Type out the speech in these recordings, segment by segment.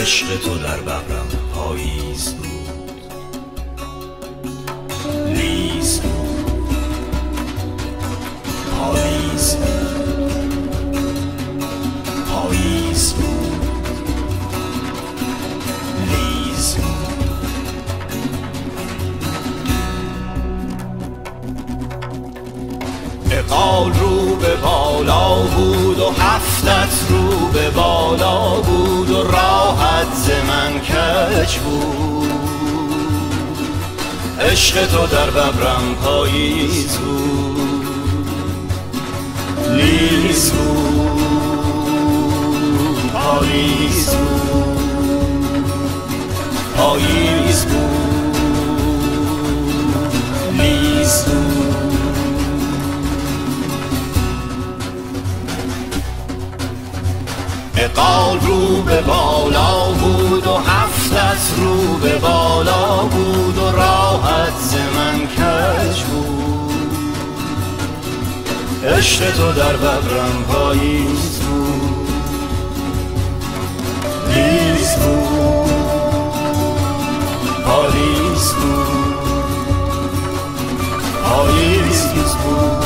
عشق تو در ببرم پاییز بود. کج بود. عشق تو در ببرم پاییز بود لیز بود. پاییز بود. پاییز بود. لیز بود. اقال رو به بالا بود و هفتت رو به بالا بود و راحت ز من کج بود. عشق تو در ببرم پاییز بود. لیز بود. پاییز بود. پاییز بود.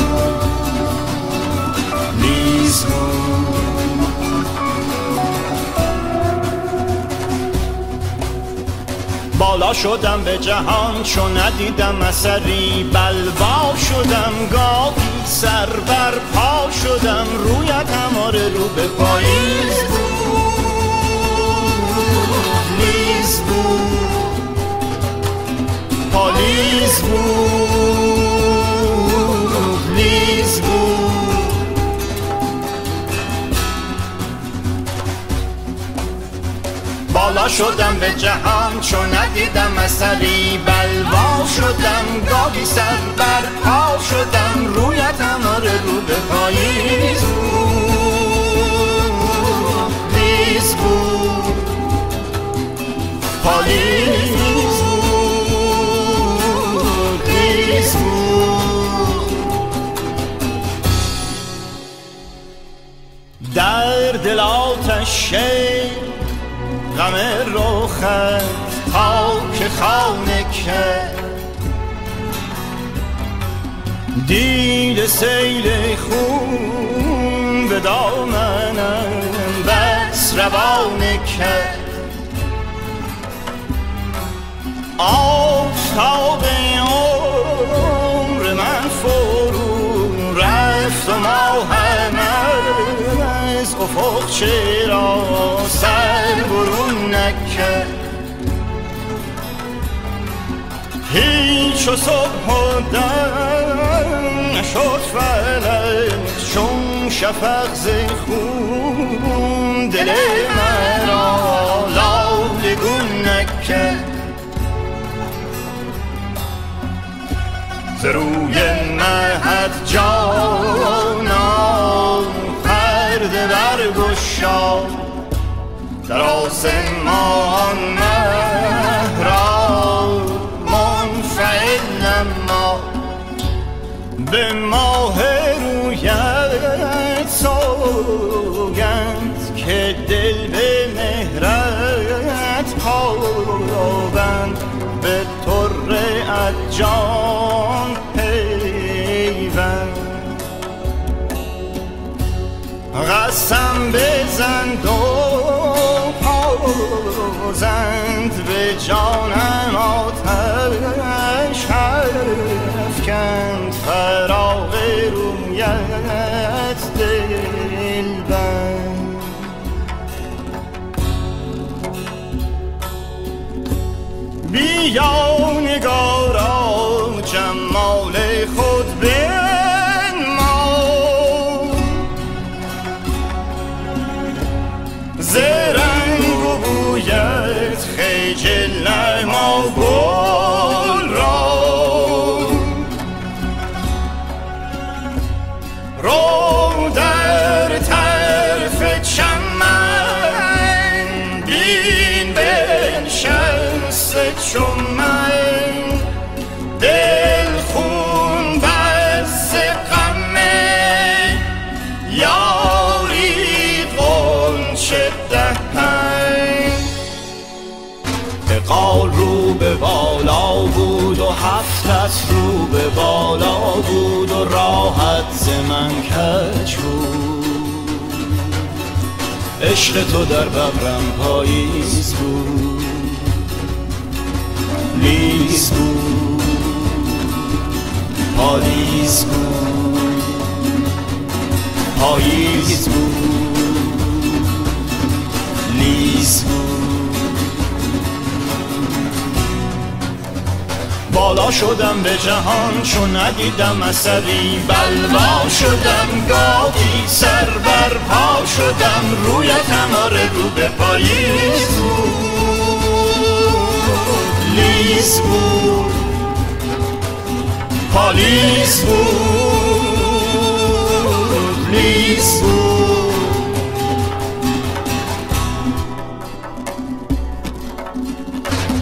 شدم به جهان چون ندیدم اثری. بلوا شدم گاهی سر بر پا شدم. رویت هماره رو به پاییز بود. لیز بود. پالیز بود. شدم به جهان چون ندیدم اثری. بلوا شدم گاهی سر بر پا شدم. رویت هماره رو به پاییز بود لیز بود. پالیز بود لیز بود. در دل آتش غم روخت که خانه کرد دید سیل خون به دامنم بس روانه کرد آفتاب عمر من فرو رفت و ماهم از افق چرا سر نکرد هیچ صبح و دم نشد فلک چون شفق ز خون دل مرا لالگون نکرد ز روی مهد جانا پرده برگشا. در آسمان مهرا منفعل ما به ماه رویت سوگند که دل به مهرت پابند به طر جان پیوند قسم بزند و پازند به جانم آتش افکند فراغ رویت دل بند. بیا نگارا ز من کج بود. عشق تو در ببرم پاییز بود. لیز بود. پالیز بود. پاییز بود. لیز بود. بالا شدم به جهان چون ندیدم اثری بلوا شدم گاهی سر بر پا شدم. رویتم آره رو به پاییز بود. لیز بود. پالیز بود. لیز بود.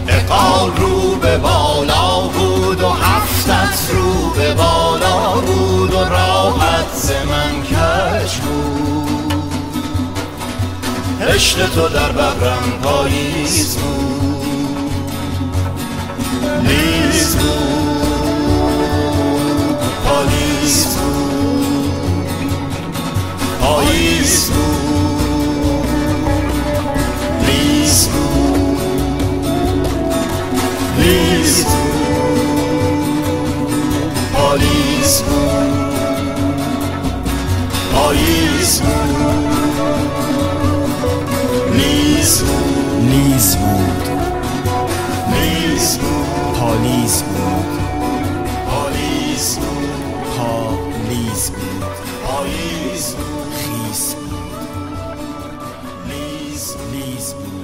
اقال رو به بالا بود و هفتت رو به بالا بود و راحت من کش بود. عشق تو در ببرم پاییز بود. Policeman. Policeman. Policeman. Policeman. Policeman. Policeman.